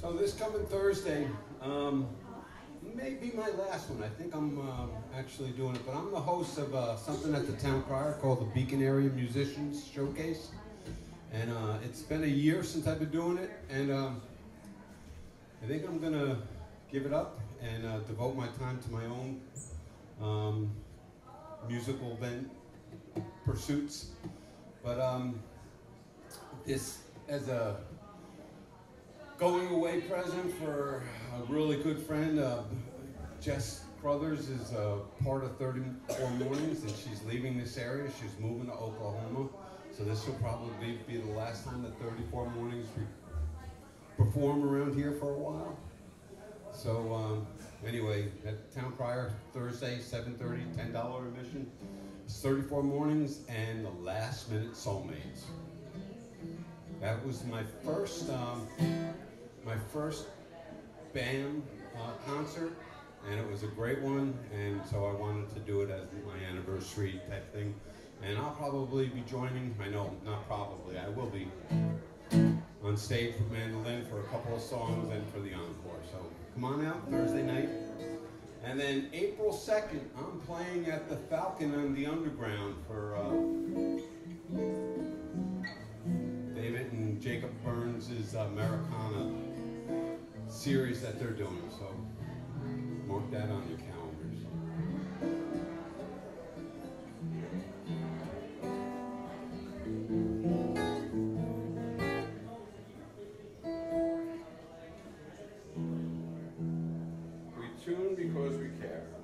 So this coming Thursday um, may be my last one. I think I'm uh, actually doing it, but I'm the host of uh, something at the town crier called the Beacon Area Musicians Showcase, and uh, it's been a year since I've been doing it, and um, I think I'm gonna give it up and uh, devote my time to my own um, musical event pursuits. But um, this as a going away present for a really good friend. Uh, Jess Crothers is a part of 34 Mornings, and she's leaving this area. She's moving to Oklahoma, so this will probably be the last time that 34 Mornings perform around here for a while. So um, anyway, at Town Crier Thursday, 7:30, $10 admission. It's 34 Mornings and the Last Minute Soulmates. That was my first. Um, my first band uh, concert, and it was a great one. And so I wanted to do it as my anniversary type thing. And I'll probably be joining. I know, not probably. I will be on stage with mandolin for a couple of songs and for the encore. So come on out Thursday night. And then April 2nd, I'm playing at the Falcon on the Underground for uh, Jacob Burns' Americana series that they're doing. So mark that on your calendars. We tune because we care.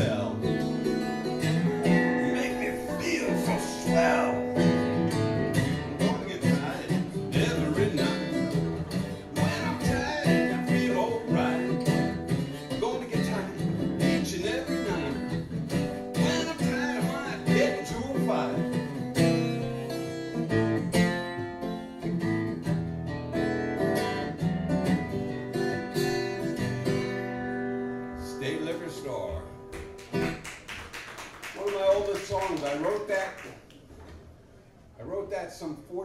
Of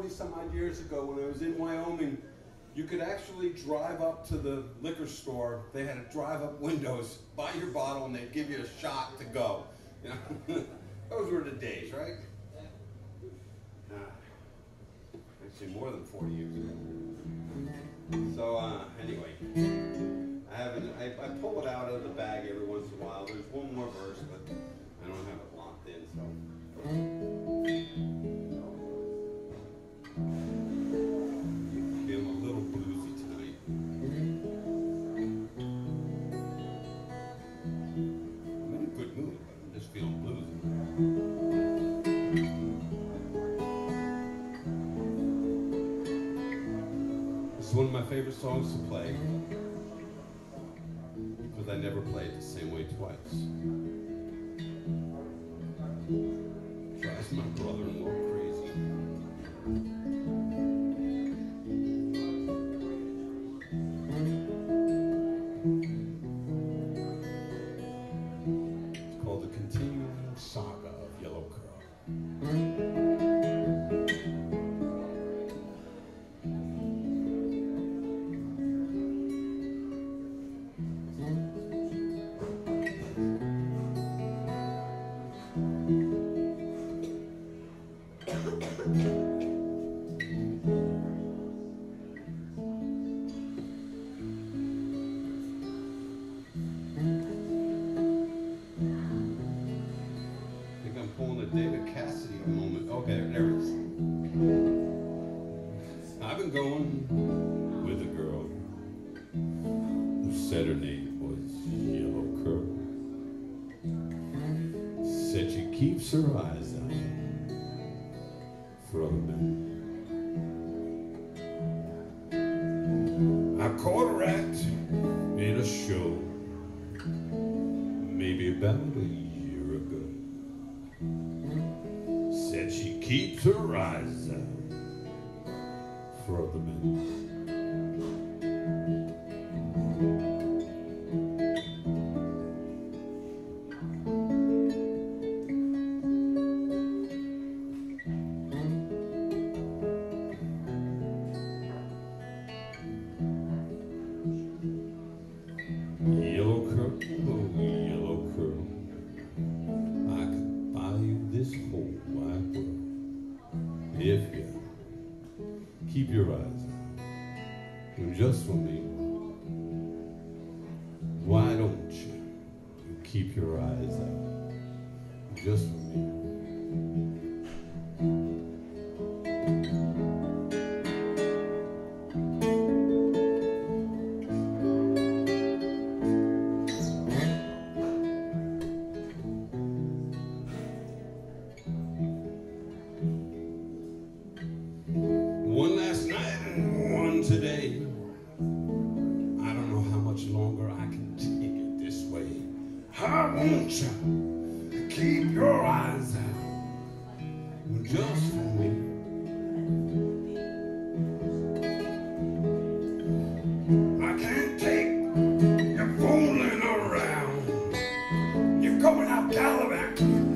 20 some odd years ago when I was in Wyoming, you could actually drive up to the liquor store. They had a drive up windows, buy your bottle, and they'd give you a shot to go. You know? Those were the days, right? Uh, actually, more than 40 years ago. So, uh, anyway, I haven't, I, I pull it out of the bag every once in a while. There's one more verse, but I don't have it locked in, so. Songs to play because I never play it the same way twice. Said she keeps her eyes out other men. I caught her at in a show maybe about a year eyes out just for me. Why don't you keep your eyes out just for me? I want you keep your eyes out just for me. I can't take you fooling around. You're going out gallivanting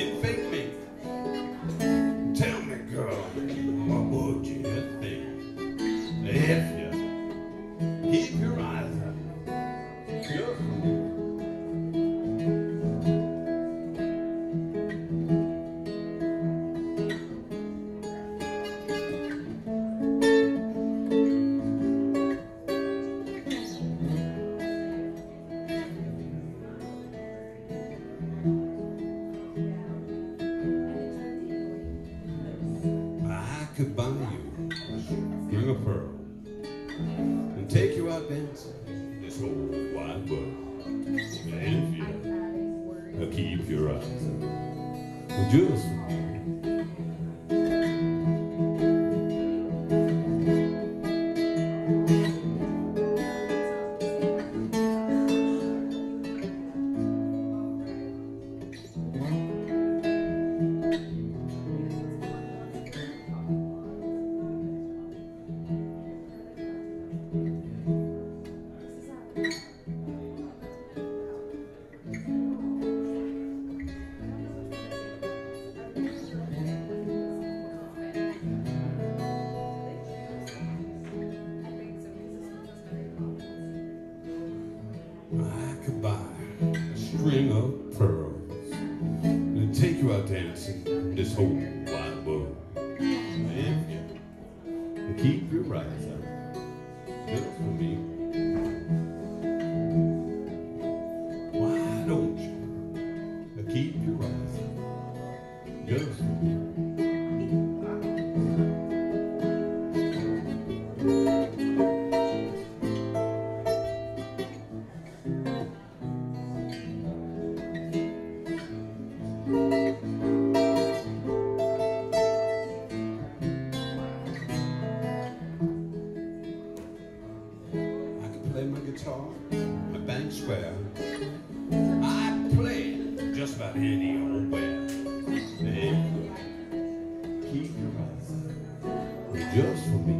Ele fez well, string of pearls. And take you out dancing this whole wide world. If you keep your eyes out just for me, why don't you? Keep your eyes out just for me? About any old where. Keep your eyes just for me.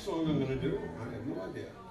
next song I'm going to do, I have no idea.